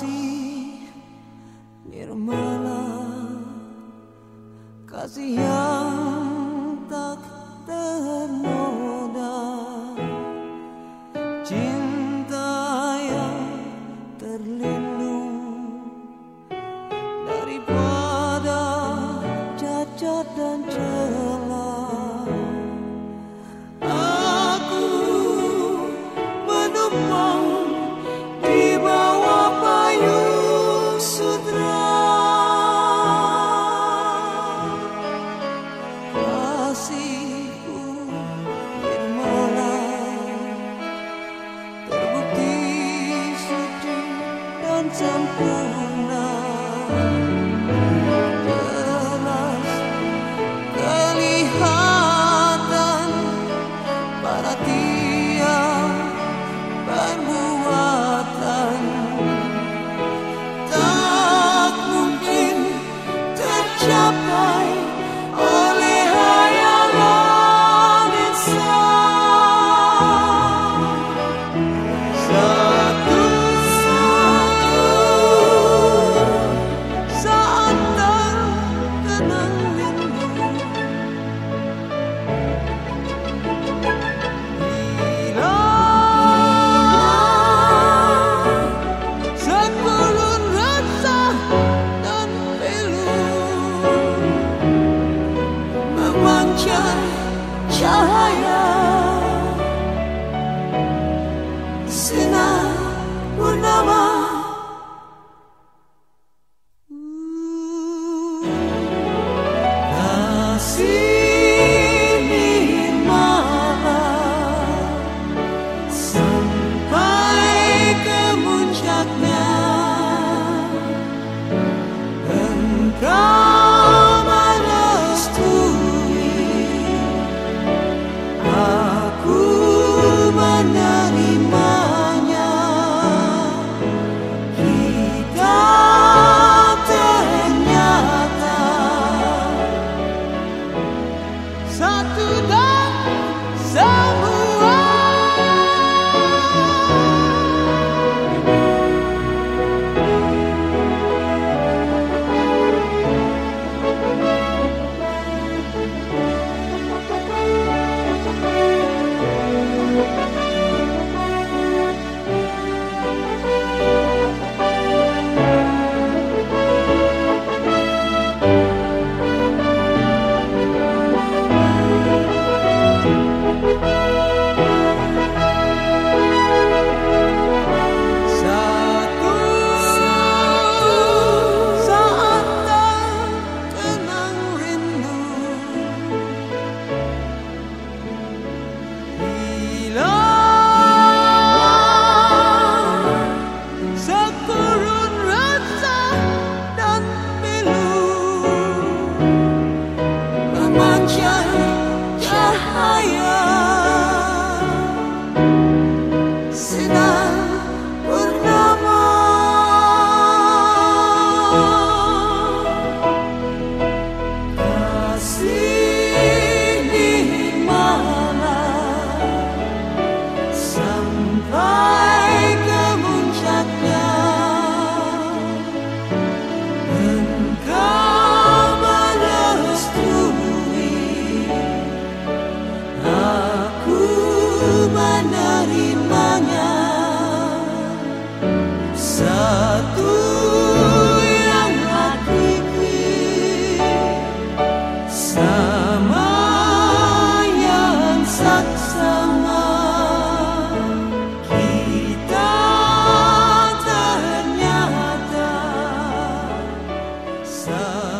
si mi sempurna panca cahaya sun.